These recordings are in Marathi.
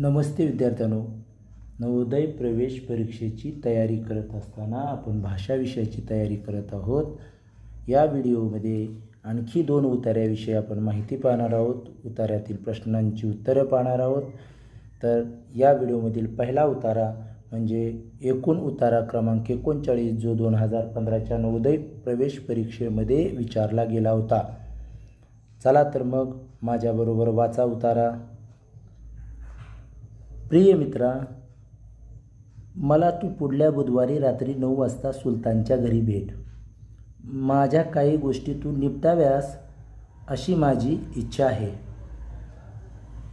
नमस्ते विद्यार्थ्यांनो. नवोदय प्रवेश परीक्षेची तयारी करत असताना आपण भाषा विषयाची तयारी करत आहोत. या व्हिडिओमध्ये आणखी दोन उतार्याविषयी आपण माहिती पाहणार आहोत. उतार्यातील प्रश्नांची उत्तरं पाहणार आहोत. तर या व्हिडिओमधील पहिला उतारा म्हणजे एकूण उतारा क्रमांक एकोणचाळीस जो दोन हजार पंधराच्या नवोदय प्रवेश परीक्षेमध्ये विचारला गेला होता. चला तर मग माझ्याबरोबर वाचा उतारा. प्रिय मित्रा मला तू पुढल्या बुधवारी रात्री नऊ वाजता सुलतानच्या घरी भेट. माझ्या काही गोष्टी तू निपटाव्यास अशी माझी इच्छा आहे.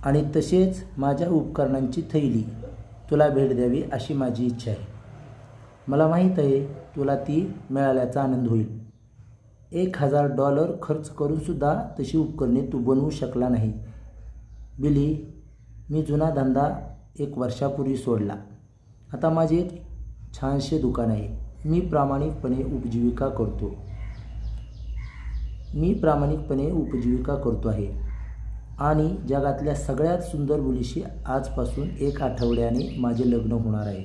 आणि तसेच माझ्या उपकरणांची थैली तुला भेट द्यावी अशी माझी इच्छा आहे. मला माहीत आहे तुला ती मिळाल्याचा आनंद होईल. एक हजार डॉलर खर्च करूनसुद्धा तशी उपकरणे तू बनवू शकला नाही. बिली मी जुना धंदा एक वर्षापूर्वी सोडला. आता माझे एक छानसे दुकान आहे. मी प्रामाणिकपणे उपजीविका करतो. मी प्रामाणिकपणे उपजीविका करतो आहे. आणि जगातल्या सगळ्यात सुंदर मुलीशी आजपासून एक आठवड्याने माझे लग्न होणार आहे.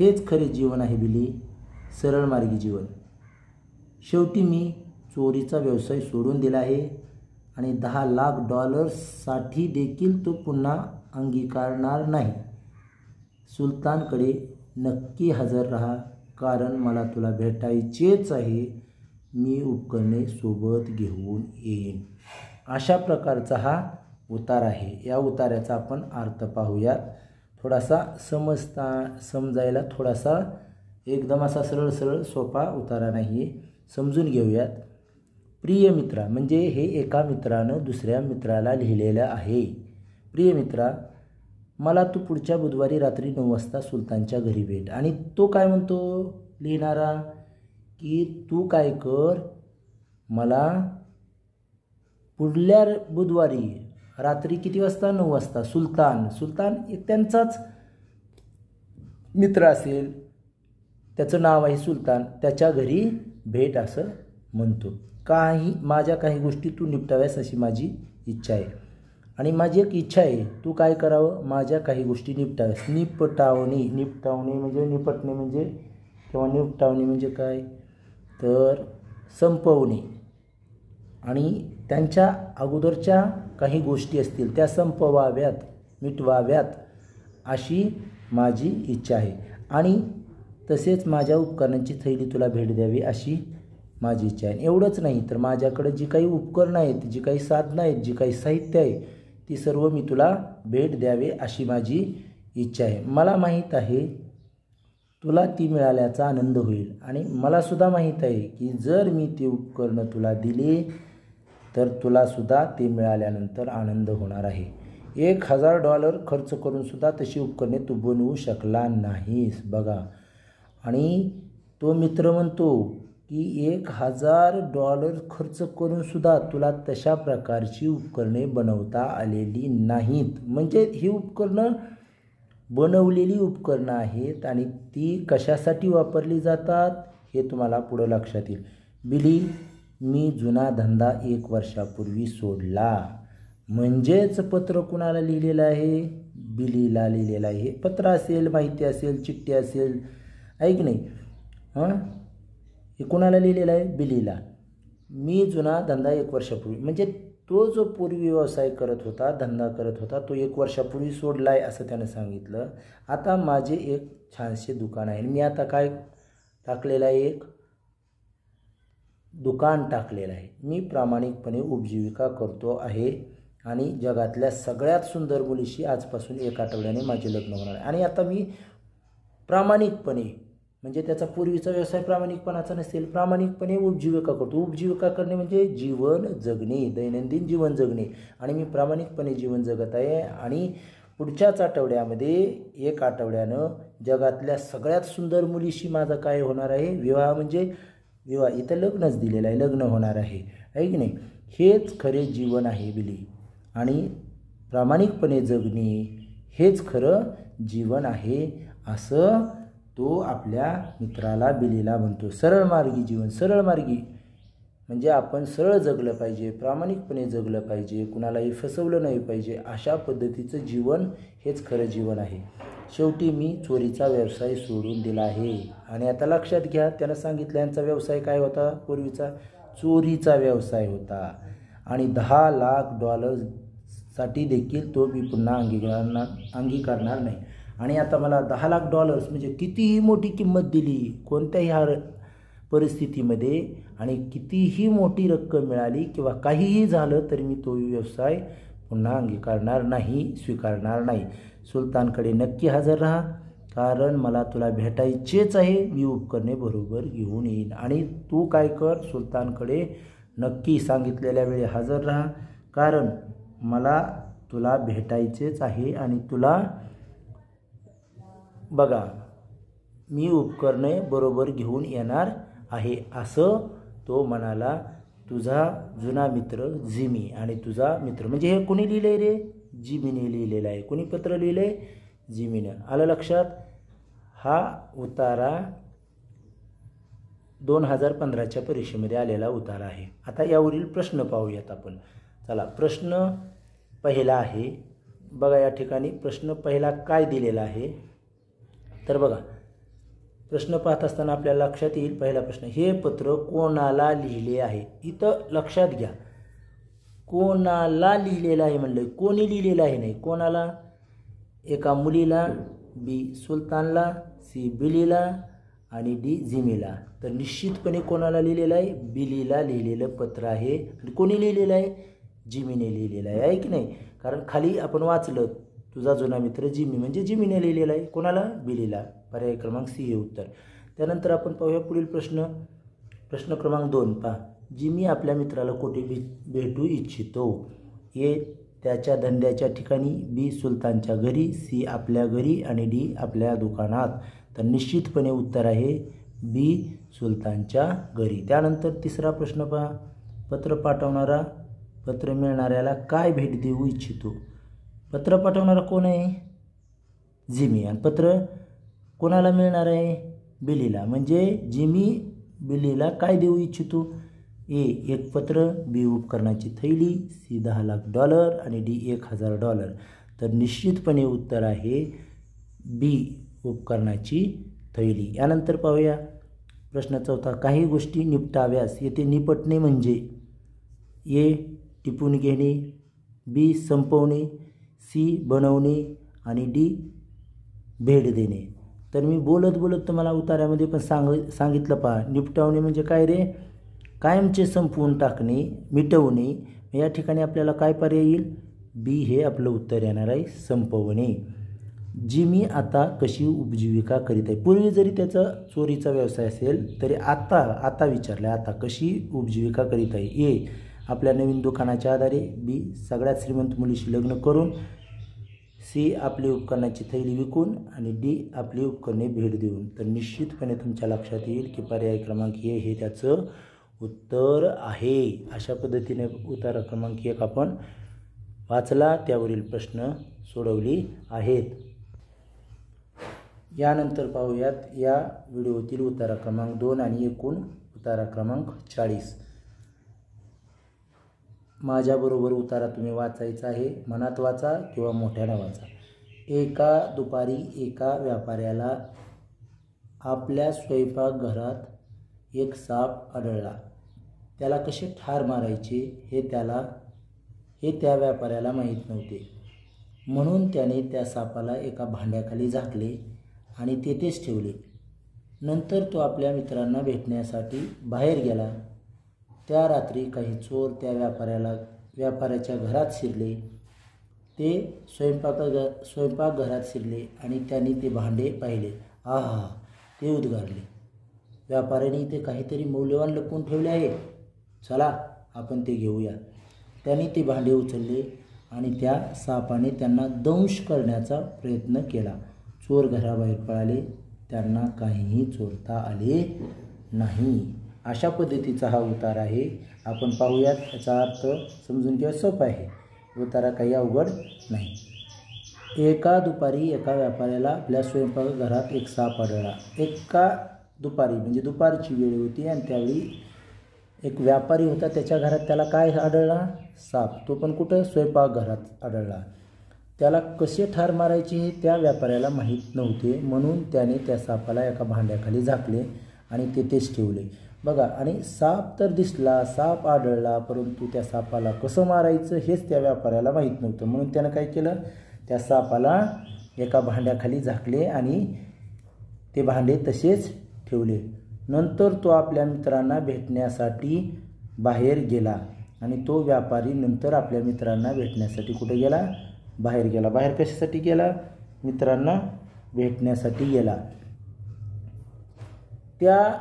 हेच खरे जीवन आहे बिली. सरळ मार्गी जीवन. शेवटी मी चोरीचा व्यवसाय सोडून दिला आहे. आणि दहा लाख डॉलर्ससाठी देखील तो पुन्हा अंगीकारणार नाही. सुलतानकडे नक्की हजर राहा कारण मला तुला भेटायचेच आहे. मी उपकरणे सोबत घेऊन येईन. अशा प्रकारचा हा उतार आहे. या उतार्याचा आपण अर्थ पाहूयात. थोडासा समजता समजायला थोडासा एकदम असा सरळ सरळ सोपा उतारा नाही आहे समजून घेऊयात. प्रिय मित्रा म्हणजे हे एका मित्रानं दुसऱ्या मित्राला लिहिलेलं आहे. प्रिय मित्रा मला तू पुढच्या बुधवारी रात्री नऊ वाजता सुलतानच्या घरी भेट. आणि तो काय म्हणतो? लिहिणारा की तू काय कर मला पुढल्या बुधवारी रात्री किती वाजता? नऊ वाजता. सुलतान सुलतान एक त्यांचाच मित्र असेल. त्याचं नाव आहे सुलतान. त्याच्या घरी भेट असं म्हणतो. काही माझ्या काही गोष्टी तू निपटाव्यास अशी माझी इच्छा आहे. आणि माझी एक इच्छा आहे तू काय करावं? माझ्या काही गोष्टी निपटाव्यास निपटावणे. निपटावणे म्हणजे निपटणे म्हणजे किंवा निपटावणे म्हणजे काय? तर संपवणे. आणि त्यांच्या अगोदरच्या काही गोष्टी असतील त्या संपवाव्यात मिटवाव्यात अशी माझी इच्छा आहे. आणि तसेच माझ्या उपकरणांची थैली तुला भेट द्यावी अशी माझी इच्छा आहे. एवढंच नाही तर माझ्याकडे जी काही उपकरणं आहेत जी काही साधनं आहेत जी काही साहित्य आहे ती सर्व मी तुला भेट द्यावे अशी माझी इच्छा आहे. मला माहीत आहे तुला ती मिळाल्याचा आनंद होईल. आणि मलासुद्धा माहीत आहे की जर मी ती उपकरणं तुला दिली तर तुलासुद्धा ते मिळाल्यानंतर आनंद होणार आहे. एक हजार डॉलर खर्च करूनसुद्धा तशी उपकरणे तू बनवू शकला नाहीस बघा. आणि तो मित्र म्हणतो की एक हजार डॉलर खर्च करूनसुद्धा तुला तशा प्रकारची उपकरणे बनवता आलेली नाहीत. म्हणजे ही उपकरणं बनवलेली उपकरणं आहेत आणि ती कशासाठी वापरली जातात हे तुम्हाला पुढं लक्षात येईल. बिली मी जुना धंदा एक वर्षापूर्वी सोडला. म्हणजेच पत्र कुणाला लिहिलेलं आहे? बिलीला लिहिलेलं आहे. पत्र असेल माहिती असेल चिठ्ठी असेल. ऐक नाही. हां? हे कोणाला लिहिलेलं आहे? बिलीला. मी जुना धंदा एक वर्षापूर्वी म्हणजे तो जो पूर्वी व्यवसाय करत होता धंदा करत होता तो एक वर्षापूर्वी सोडला आहे असं त्यानं सांगितलं. आता माझे एक छानसे दुकान आहे. मी आता काय टाकलेलं आहे? एक दुकान टाकलेलं आहे. मी प्रामाणिकपणे उपजीविका करतो आहे आणि जगातल्या सगळ्यात सुंदर मुलीशी आजपासून एक आठवड्याने माझे लग्न होणार आहे. आणि आता मी प्रामाणिकपणे म्हणजे त्याचा पूर्वीचा व्यवसाय प्रामाणिकपणाचा नसेल प्रामाणिकपणे उपजीविका करतो. उपजीविका करणे म्हणजे जीवन जगणे दैनंदिन जीवन जगणे. आणि मी प्रामाणिकपणे जीवन जगत आहे आणि पुढच्याच आठवड्यामध्ये एक आठवड्यानं जगातल्या सगळ्यात सुंदर मुलीशी माझा काय होणार आहे? विवाह म्हणजे विवाह. इथं लग्नच दिलेलं आहे. लग्न होणार आहे. आहे की नाही? हेच खरे जीवन आहे बिली. आणि प्रामाणिकपणे जगणे हेच खरं जीवन आहे असं तो आपल्या मित्राला बिलीला म्हणतो सरळ मार्गी जीवन सरळ मार्गी. म्हणजे आपण सरळ जगलं पाहिजे प्रामाणिकपणे जगलं पाहिजे कुणालाही फसवलं नाही पाहिजे अशा पद्धतीचं जीवन हेच खरं जीवन आहे. शेवटी मी चोरीचा व्यवसाय सोडून दिला आहे. आणि आता लक्षात घ्या त्यानं सांगितलं यांचा व्यवसाय काय होता पूर्वीचा? चोरीचा व्यवसाय होता. आणि दहा लाख डॉलर्ससाठी देखील तो मी पुन्हा अंगीकारणार अंगीकारणार नाही. आणि आता मला दहा लाख डॉलर्स म्हणजे कितीही मोठी किंमत दिली कोणत्याही हर परिस्थितीमध्ये आणि कितीही मोठी रक्कम मिळाली किंवा काहीही झालं तरी मी तो व्यवसाय पुन्हा अंगीकारणार नाही स्वीकारणार नाही. सुलतानकडे नक्की हजर राहा कारण मला तुला भेटायचेच आहे मी उपकरणे बरोबर घेऊन येईन. आणि तू काय कर सुलतानकडे नक्की सांगितलेल्या वेळी हजर राहा कारण मला तुला भेटायचेच आहे आणि तुला बघा मी उपकरणे बरोबर घेऊन येणार आहे असं तो म्हणाला तुझा जुना मित्र जिमी आणि तुझा मित्र म्हणजे हे कोणी लिहिलं आहे रे? जिमीने लिहिलेलं आहे. कोणी पत्र लिहिलं आहे जिमीनं. आलं लक्षात? हा उतारा दोन हजार पंधराच्या परीक्षेमध्ये आलेला उतारा आहे. आता यावरील प्रश्न पाहूयात आपण. चला प्रश्न पहिला आहे. बघा या ठिकाणी प्रश्न पहिला काय दिलेला आहे? तर बघा प्रश्न पाहत असताना आपल्याला लक्षात येईल पहिला प्रश्न हे पत्र कोणाला लिहिले आहे? इथं लक्षात घ्या. कोणाला लिहिलेलं आहे म्हणलं कोणी लिहिलेलं आहे नाही? कोणाला? एका मुलीला बी सुलतानला सी बिलीला आणि डी जिमीला तर निश्चितपणे कोणाला लिहिलेलं आहे? बिलीला लिहिलेलं पत्र आहे. आणि कोणी लिहिलेलं आहे? जिमीने लिहिलेलं आहे आहे की नाही? कारण खाली आपण वाचलं तुझा जुना मित्र जिमी म्हणजे जिमीने लिहिलेला आहे. कोणाला? बिलीला. पर्याय क्रमांक सी हे उत्तर. त्यानंतर आपण पाहूया पुढील प्रश्न. प्रश्न क्रमांक दोन. पहा. जिमी आपल्या मित्राला कोठे भे भेटू इच्छितो. ए त्याच्या धंद्याच्या ठिकाणी बी सुलतानच्या घरी सी आपल्या घरी आणि डी आपल्या दुकानात. तर निश्चितपणे उत्तर आहे बी सुलतानच्या घरी. त्यानंतर तिसरा प्रश्न पहा. पत्र पाठवणारा पत्र मिळणाऱ्याला काय भेट देऊ इच्छितो? पत्र पाठवणारा कोण आहे? जिमी. आणि पत्र कोणाला मिळणार आहे? बिलीला. म्हणजे जिमी बिलीला काय देऊ इच्छितो? ए एक पत्र बी उपकरणाची थैली सी दहा लाख डॉलर आणि डी एक हजार डॉलर. तर निश्चितपणे उत्तर आहे बी उपकरणाची थैली. यानंतर पाहूया. प्रश्न चौथा. काही गोष्टी निपटाव्यास. येथे निपटणे म्हणजे ए टिपून घेणे बी संपवणे सी बनवणे आणि डी भेट देणे. तर मी बोलत बोलत तुम्हाला उतार्यामध्ये पण सांग सांगितलं पहा. निपटावणे म्हणजे काय रे? कायमचे संपवून टाकणे मिटवणे. या ठिकाणी आपल्याला काय पर्याय येईल? बी हे आपलं उत्तर येणार आहे संपवणे. जी मी आता कशी उपजीविका करीत आहे. पूर्वी जरी त्याचा चोरीचा व्यवसाय असेल तरी आता आता विचारलं आता कशी उपजीविका करीत आहे? ए आपल्या नवीन दुकानाच्या आधारे बी सगळ्यात श्रीमंत मुलीशी लग्न करून सी आपली उपकरणाची थैली विकून आणि डी आपली उपकरणे भेट देऊन. तर निश्चितपणे तुमच्या लक्षात येईल की पर्याय क्रमांक ए हे त्याचं उत्तर आहे. अशा पद्धतीने उतारा क्रमांक एक आपण वाचला त्यावरील प्रश्न सोडवली आहेत. यानंतर पाहूयात या व्हिडिओतील उतारा क्रमांक दोन आणि एकूण उतारा क्रमांक चाळीस. माझ्याबरोबर उतारा तुम्ही वाचायचा आहे मनात वाचा किंवा मोठ्यानं वाचा. एका दुपारी एका व्यापाऱ्याला आपल्या स्वयंपाकघरात एक साप आढळला. त्याला कसे ठार मारायचे हे त्याला हे त्या व्यापाऱ्याला माहीत नव्हते. म्हणून त्याने त्या सापाला एका भांड्याखाली झाकले आणि तेथेच ठेवले. नंतर तो आपल्या मित्रांना भेटण्यासाठी बाहेर गेला. त्या रात्री काही चोर त्या व्यापाऱ्याला व्यापाऱ्याच्या घरात शिरले. ते स्वयंपाका स्वयंपाकघरात शिरले आणि त्यांनी ते भांडे पाहिले. आहा ते उद्गारले. व्यापाऱ्याने ते काहीतरी मौल्यवान लपवून ठेवले आहे. चला आपण ते घेऊया. त्यांनी ते भांडे उचलले आणि त्या सापाने त्यांना दंश करण्याचा प्रयत्न केला. चोर घराबाहेर पळाले. त्यांना काहीही चोरता आले नाही. अशा पद्धतीचा हा उतार आहे. आपण पाहूयात याचा अर्थ समजून घेऊ सोपा आहे. उतारा काही अवघड नाही. एका दुपारी एका व्यापाऱ्याला आपल्या स्वयंपाकघरात एक साप आढळला. एका दुपारी म्हणजे दुपारची वेळ होती आणि त्यावेळी एक व्यापारी होता. त्याच्या घरात त्याला काय आढळला? साप. तो पण कुठं? स्वयंपाकघरात आढळला. त्याला कसे ठार मारायचे हे त्या व्यापाऱ्याला माहीत नव्हते. म्हणून त्याने त्या सापाला एका भांड्याखाली झाकले आणि तेथेच ठेवले. बघा आणि साप तर दिसला साप आढळला परंतु त्या सापाला कसं मारायचं हेच त्या व्यापाऱ्याला माहीत नव्हतं. म्हणून त्यानं काय केलं? त्या सापाला एका भांड्याखाली झाकले आणि ते भांडे तसेच ठेवले. नंतर तो आपल्या मित्रांना भेटण्यासाठी बाहेर गेला आणि तो व्यापारी नंतर आपल्या मित्रांना भेटण्यासाठी कुठे गेला? बाहेर गेला. बाहेर कशासाठी गेला? मित्रांना भेटण्यासाठी गेला. त्या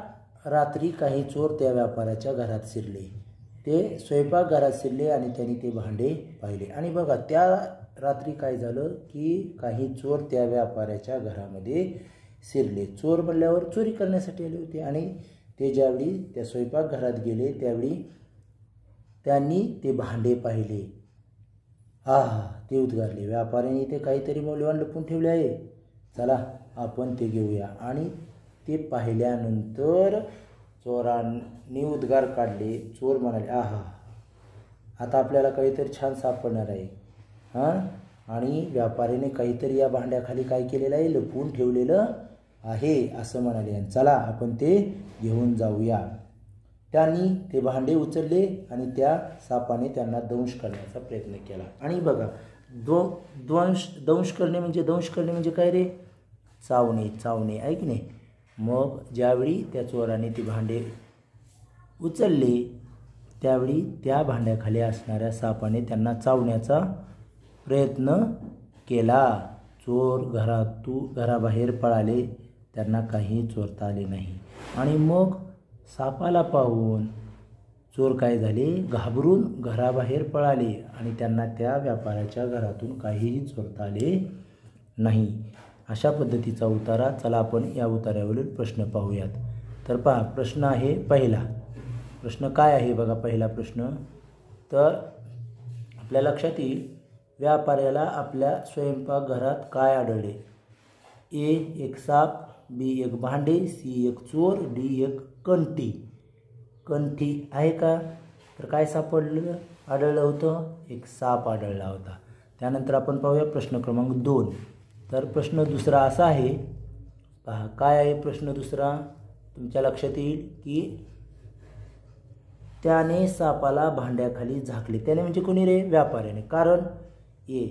रात्री काही चोर त्या व्यापाऱ्याच्या घरात शिरले. ते स्वयंपाकघरात शिरले आणि त्यांनी ते भांडे पाहिले. आणि बघा त्या रात्री काय झालं की काही चोर त्या व्यापाऱ्याच्या घरामध्ये शिरले. चोर म्हणल्यावर चोरी करण्यासाठी आले होते आणि ते ज्यावेळी त्या स्वयंपाकघरात गेले त्यावेळी त्यांनी ते भांडे पाहिले. हा ते उद्गारले. व्यापाऱ्याने ते काहीतरी मौल्यवान लपून ठेवले आहे. चला आपण ते घेऊया. आणि ते पाहिल्यानंतर चोरांनी उद्गार काढले. चोर म्हणाले आहा आता आपल्याला काहीतरी छान सापडणार आहे. हां? आणि व्यापाऱ्याने काहीतरी या भांड्याखाली काय केलेलं आहे? लपवून ठेवलेलं आहे असं म्हणाले. चला आपण ते घेऊन जाऊया. त्यांनी ते भांडे उचलले आणि त्या सापाने त्यांना दंश करण्याचा प्रयत्न केला. आणि बघा दो द्वंश दंश करणे म्हणजे दंश करणे म्हणजे काय रे? चावणे चावणे ऐक नाही मग ज्यावेळी त्या चोराने ती भांडे उचलले त्यावेळी त्या भांड्याखाली असणाऱ्या सापाने त्यांना चावण्याचा प्रयत्न केला. चोर घरातू घराबाहेर पळाले त्यांना काही चोरता आले नाही. आणि मग सापाला पाहून चोर काय झाले? घाबरून घराबाहेर पळाले आणि त्यांना त्या व्यापाऱ्याच्या घरातून काहीही चोरता आले नाही. अशा पद्धतीचा उतारा चला आपण या उतार्यावरील प्रश्न पाहूयात. तर पहा प्रश्न आहे पहिला. प्रश्न काय आहे बघा पहिला प्रश्न? तर आपल्या लक्षात येईल व्यापाऱ्याला आपल्या स्वयंपाकघरात काय आढळले? ए एक साप बी एक भांडे सी एक चोर डी एक कंठी. कंठी आहे का? तर काय सापडलं? आढळलं होतं एक साप आढळला होता. त्यानंतर आपण पाहूया प्रश्न क्रमांक दोन. तर प्रश्न दुसरा असा आहे पहा काय आहे प्रश्न दुसरा? तुमच्या लक्षात येईल की त्याने सापाला भांड्याखाली झाकले. त्याने म्हणजे कोणी रे? व्यापाऱ्याने. कारण ए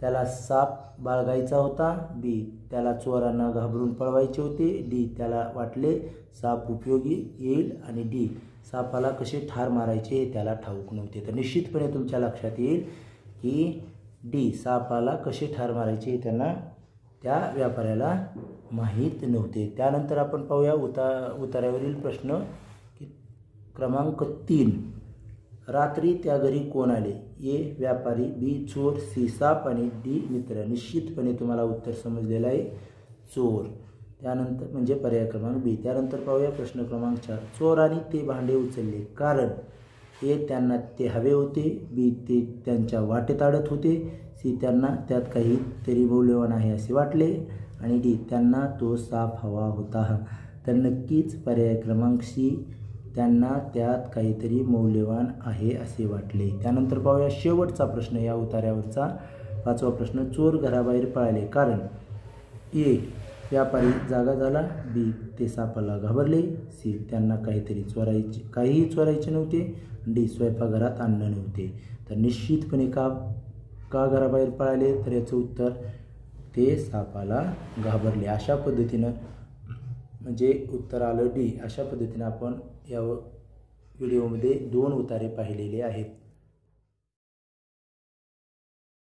त्याला साप बाळगायचा होता. बी त्याला चोरांना घाबरून पळवायचे होते. डी त्याला वाटले साप उपयोगी येईल. आणि डी सापाला कसे ठार मारायचे हे त्याला ठाऊक नव्हते. तर निश्चितपणे तुमच्या लक्षात येईल की डी सापाला कसे ठार मारायचे हे त्यांना त्या व्यापाऱ्याला माहीत नव्हते. त्यानंतर आपण पाहूया उता उतार्यावरील प्रश्न की क्रमांक तीन रात्री त्या घरी कोण आले? ए व्यापारी बी चोर सी साप आणि डी मित्र. निश्चितपणे तुम्हाला उत्तर समजलेलं आहे चोर. त्यानंतर म्हणजे पर्याय क्रमांक बी. त्यानंतर पाहूया प्रश्न क्रमांक चार. चोरांनी ते भांडे उचलले. कारण ए त्यांना ते हवे होते. बी ते त्यांच्या वाटेत अडत होते. सी त्यांना त्यात काही तरी मौल्यवान आहे असे वाटले. आणि डी त्यांना तो साफ हवा होता. तर नक्कीच पर्याय क्रमांक सी त्यांना त्यात काहीतरी मौल्यवान आहे असे वाटले. त्यानंतर पाहूया शेवटचा प्रश्न या उतार्यावरचा पाचवा प्रश्न चोर घराबाहेर पळाले. कारण ए व्यापारी जागा झाला. बी ते सापाला घाबरले. सी त्यांना काहीतरी चोरायचे काहीही चोरायचे नव्हते. डी स्वयंपाकघरात आणणं नव्हते. तर निश्चितपणे का का घराबाहेर पळाले? तर याचं उत्तर ते सापाला घाबरले. अशा पद्धतीनं म्हणजे उत्तर आलं डी. अशा पद्धतीनं आपण या व्हिडिओमध्ये दोन उतारे पाहिलेले आहेत.